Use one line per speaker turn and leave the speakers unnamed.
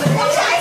Mình